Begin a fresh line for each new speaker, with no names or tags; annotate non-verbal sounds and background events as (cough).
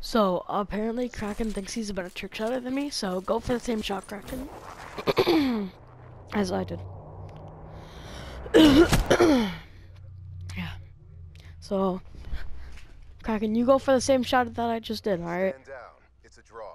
So apparently Kraken thinks he's a better trick shotter than me, so go for the same shot, Kraken. (clears throat) As I did. (clears throat) yeah. So Kraken, you go for the same shot that I just did, alright?
It's a draw.